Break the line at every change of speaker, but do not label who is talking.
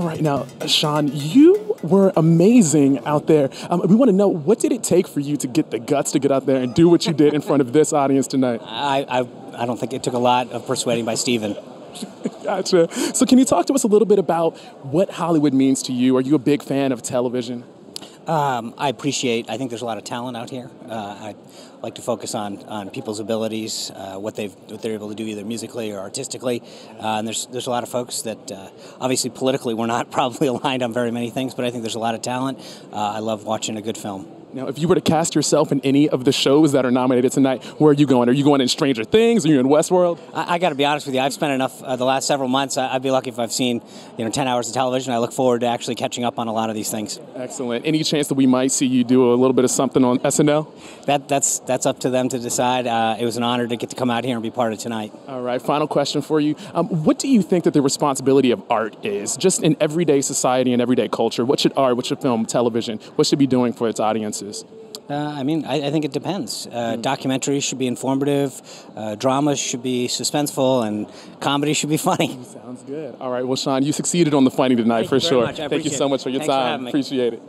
right, now, Sean, you were amazing out there. Um, we want to know what did it take for you to get the guts to get out there and do what you did in front of this audience tonight?
I, I, I don't think it took a lot of persuading by Stephen.
Gotcha. So, can you talk to us a little bit about what Hollywood means to you? Are you a big fan of television?
Um, I appreciate. I think there's a lot of talent out here. Uh, I like to focus on, on people's abilities, uh, what they've what they're able to do either musically or artistically. Uh, and there's there's a lot of folks that uh, obviously politically we're not probably aligned on very many things, but I think there's a lot of talent. Uh, I love watching a good film.
Now, if you were to cast yourself in any of the shows that are nominated tonight, where are you going? Are you going in Stranger Things? Are you in Westworld?
I, I got to be honest with you. I've spent enough uh, the last several months. I, would be lucky if I've seen you know 10 hours of television. I look forward to actually catching up on a lot of these things.
Excellent. Any chance that we might see you do a little bit of something on SNL?
That that's that's up to them to decide. Uh, it was an honor to get to come out here and be part of tonight.
All right. Final question for you. Um, what do you think that the responsibility of art is, just in everyday society and everyday culture? What should art, what should film, television, what should be doing for its audiences?
Uh, I mean, I, I, think it depends. Uh, mm. Documentaries should be informative, uh, dramas should be suspenseful, and comedy should be funny.
Sounds good. All right, well, Sean, you succeeded on the funny tonight
Thank
for sure.
Thank
you so much for your
Thanks
time.
For
Appreciate it.